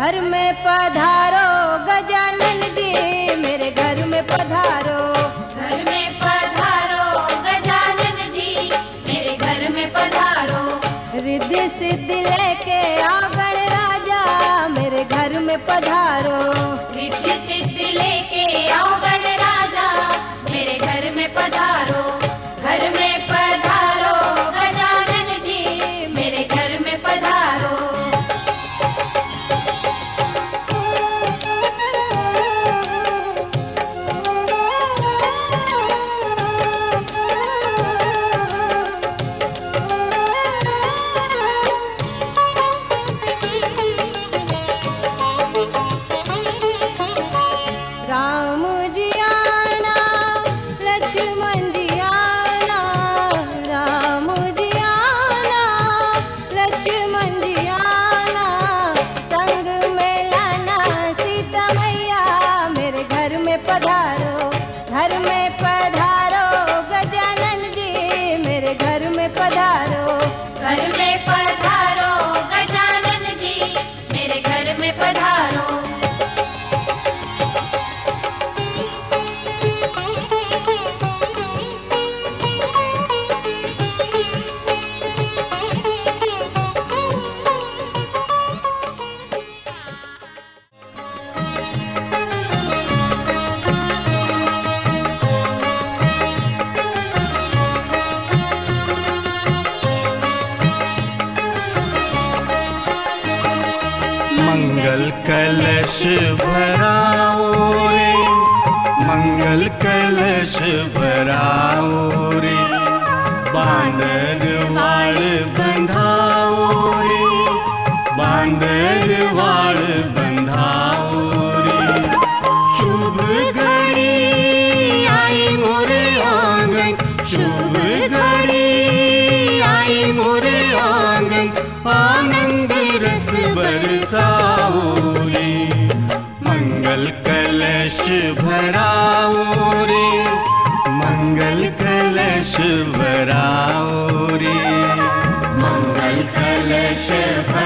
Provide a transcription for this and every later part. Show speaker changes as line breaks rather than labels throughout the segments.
घर में पधारो गजानन जी मेरे घर में पधारो।
घर में पधारो गजानन जी मेरे घर में पधारो।
रिद्धि सिद्धि लेके आओ गणराजा मेरे घर में पधारो।
रिद्धि सिद्धि लेके आओ गणराजा
लक्ष्मण जी
मंगल कलश भराओ रे मंगल कलश भराओ रे बांदर वाळ बंधाओ रे बांदर वाळ बंधाओ रे शुभ घड़ी आई मोरे आंगन शुभ घड़ी आई मोरे आंगन आनंद कलश भराओ रे मंगल कलश भराओ रे। मंगल कलश भराओ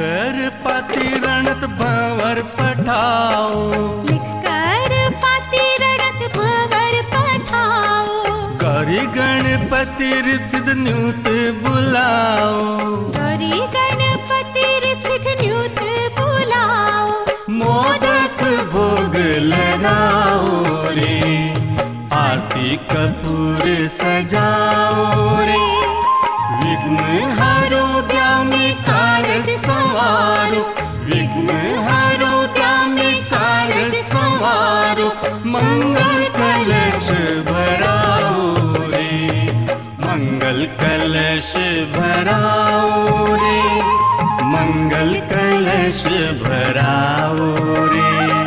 लिखकर पति रणत भंवर पठाओ।
लिखकर पाती रणत भंवर पठाओ।
करी गणपति रिसिद न्यूत बुलाओ।
गौरी गणपति सिद्ध न्यूत बुलाओ।
मोदक भोग लगाओ रे। आरती कपूर सजाओ। मंगल कलश भराओ रे। मंगल कलश भराओ रे। मंगल कलश भराओ रे